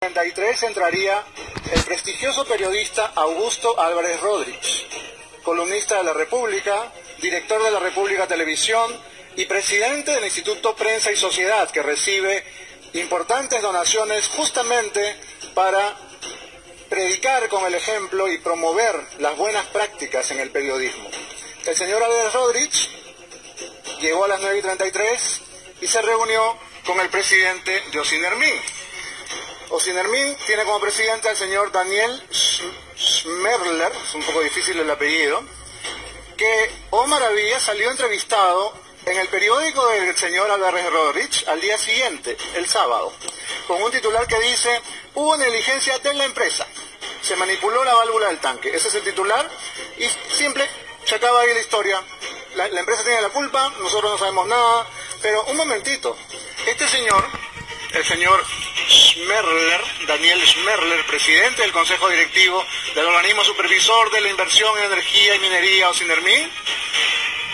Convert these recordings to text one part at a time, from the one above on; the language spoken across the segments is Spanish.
33 entraría el prestigioso periodista Augusto Álvarez Rodríguez, columnista de la República, director de la República Televisión y presidente del Instituto Prensa y Sociedad, que recibe importantes donaciones justamente para predicar con el ejemplo y promover las buenas prácticas en el periodismo. El señor Álvarez Rodríguez llegó a las 9 y 33 y se reunió con el presidente de Osinermin. Osinermin tiene como presidente al señor Daniel Schmerler, es un poco difícil el apellido, que Omar Avilla salió entrevistado en el periódico del señor Álvarez Rodríguez al día siguiente, el sábado, con un titular que dice, hubo negligencia de la empresa, se manipuló la válvula del tanque. Ese es el titular y simple, se acaba ahí la historia. La empresa tiene la culpa, nosotros no sabemos nada, pero un momentito, este señor, el señor Schmerler, Daniel Schmerler, presidente del Consejo Directivo del Organismo Supervisor de la Inversión en Energía y Minería, Osinermin,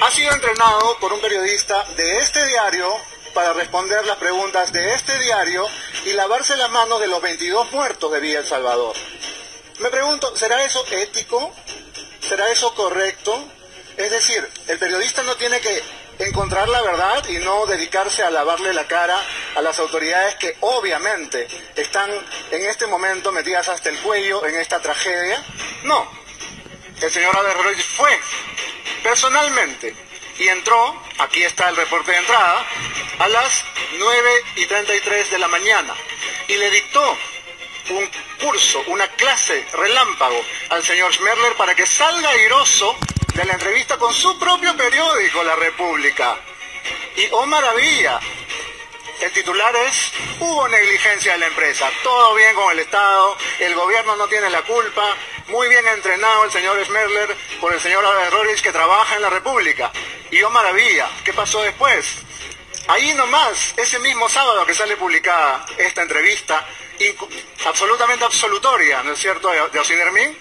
ha sido entrenado por un periodista de este diario para responder las preguntas de este diario y lavarse las manos de los 22 muertos de Villa El Salvador. Me pregunto, ¿será eso ético? ¿Será eso correcto? Es decir, el periodista no tiene que encontrar la verdad y no dedicarse a lavarle la cara a las autoridades que obviamente están en este momento metidas hasta el cuello en esta tragedia. No, el señor Aderroy fue personalmente y entró, aquí está el reporte de entrada, a las 9 y 33 de la mañana y le dictó un curso, una clase relámpago al señor Schmerler para que salga airoso de la entrevista con su propio periódico, La República. Y oh maravilla, el titular es, hubo negligencia de la empresa, todo bien con el Estado, el gobierno no tiene la culpa, muy bien entrenado el señor Schmerler por el señor Rodríguez que trabaja en la República. Y oh maravilla, ¿qué pasó después? Ahí nomás, ese mismo sábado que sale publicada esta entrevista, absolutamente absolutoria, ¿no es cierto?, de Osinermin,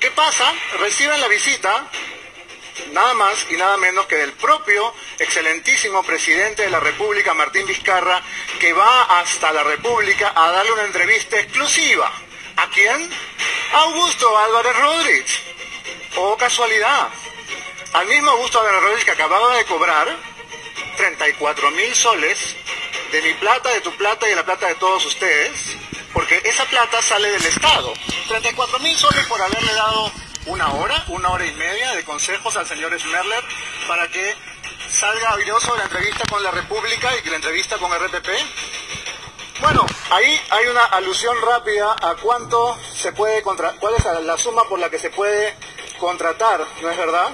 ¿qué pasa? Reciben la visita nada más y nada menos que del propio excelentísimo presidente de la República, Martín Vizcarra, que va hasta la República a darle una entrevista exclusiva. ¿A quién? Augusto Álvarez Rodríguez. Oh casualidad. Al mismo Augusto Álvarez Rodríguez que acababa de cobrar 34 mil soles de mi plata, de tu plata y de la plata de todos ustedes, porque esa plata sale del Estado. 34 mil soles por haberle dado una hora, una hora y media de consejos al señor Schmerler para que salga aviroso de la entrevista con la República y la entrevista con RPP. Bueno, ahí hay una alusión rápida a cuánto se puede contra cuál es la suma por la que se puede contratar, ¿no es verdad?